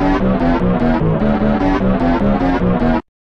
Thank you.